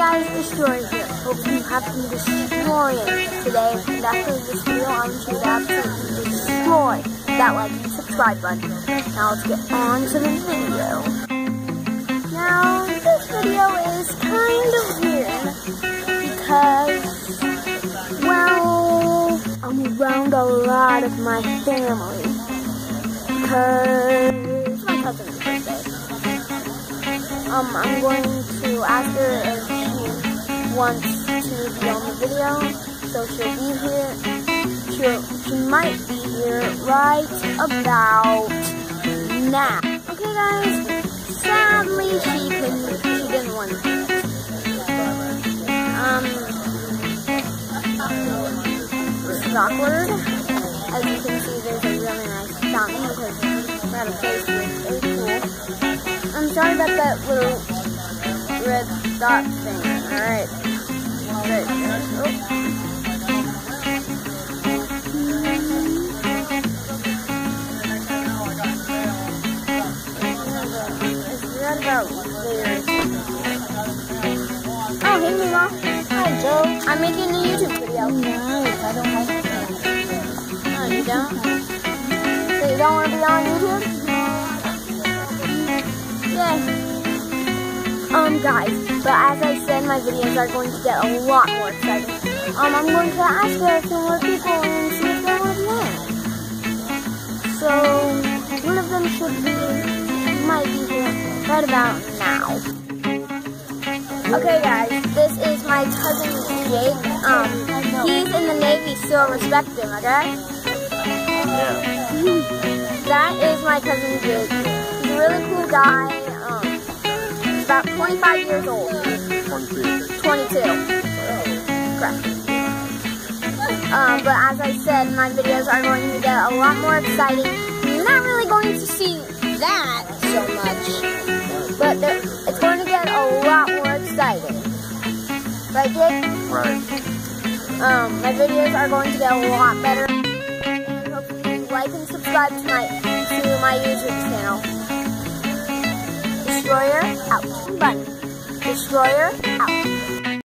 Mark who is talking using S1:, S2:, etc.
S1: guys, Destroyer here. Hope you have been destroying today. And after this video, I want you to absolutely destroy that like and subscribe button. Now let's get on to the video. Now, this video is kind of weird because, well, I'm around a lot of my family. Because it's my cousin's birthday. Um, I'm going to she wants to be on the video. So she'll be here. She'll, she might be here right about now. Okay, guys. Sadly, she couldn't. She didn't want to. Um, this is awkward. As you can see, there's a really nice fountain because we're at a place that's very cool. I'm sorry about that little red dot thing. Alright. Good. Right. Oh, hey Mima. Hi Joe. I'm making a YouTube video.
S2: Nice. I don't like that.
S1: Oh, you don't? So you don't want to be on YouTube? Um, guys, but as I said, my videos are going to get a lot more exciting. Um, I'm going to ask a few more people and see if they want to on. So, one of them should be, might be here right about now. Okay, guys, this is my cousin Jake. Um, he's in the Navy, so respect him, okay?
S3: Yeah.
S1: That is my cousin Jake. He's a really cool guy um about 25 years old.
S3: 22.
S1: 22. Correct. Um, but as I said, my videos are going to get a lot more exciting. You're not really going to see that so much, but it's going to get a lot more exciting. Right, Jake?
S3: Right.
S1: Um, my videos are going to get a lot better. And hopefully you like and subscribe to my, to my YouTube channel. Destroyer out. Button. Destroyer out.